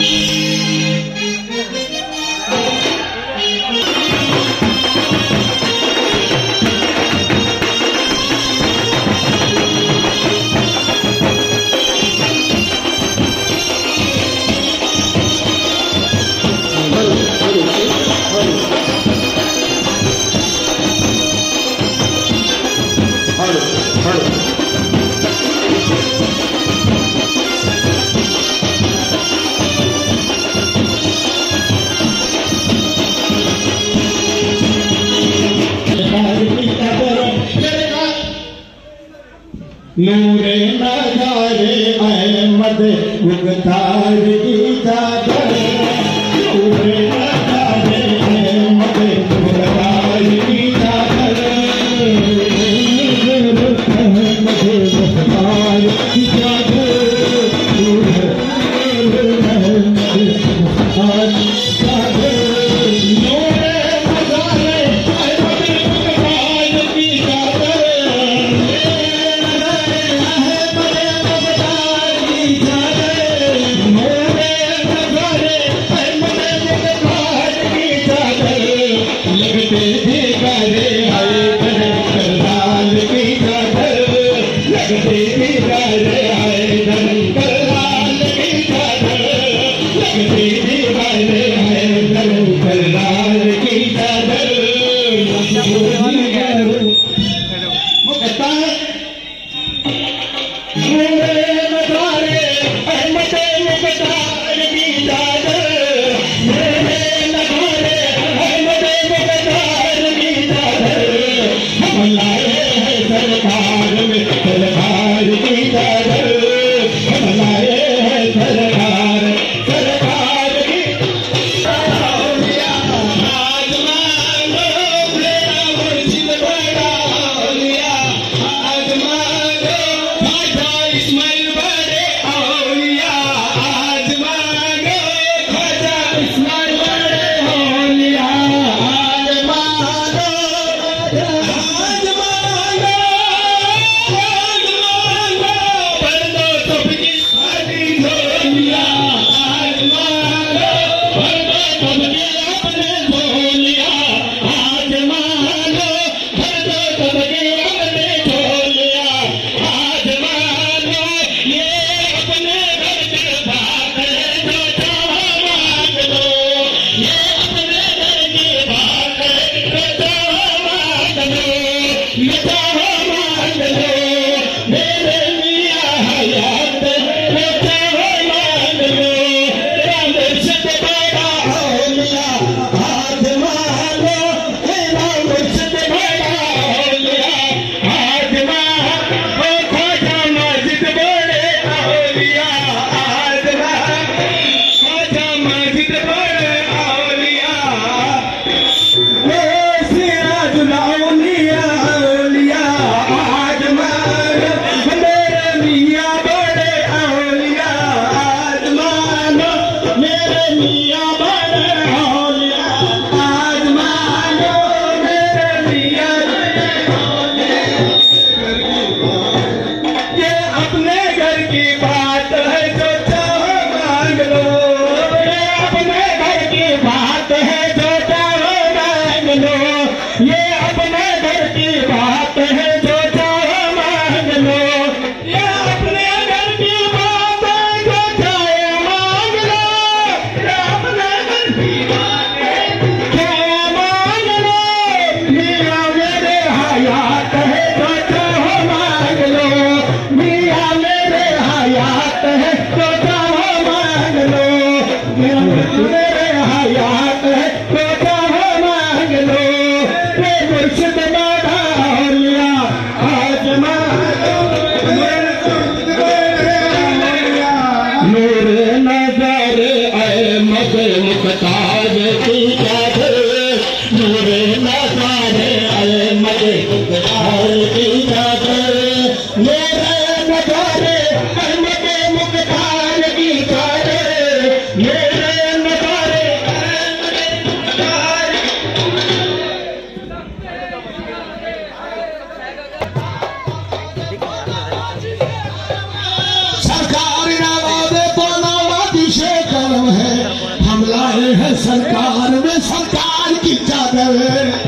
Música नूरे नारे अहमद मुख्तार की जात Chicago, and Chicago. सरकार में सरकार की चादर।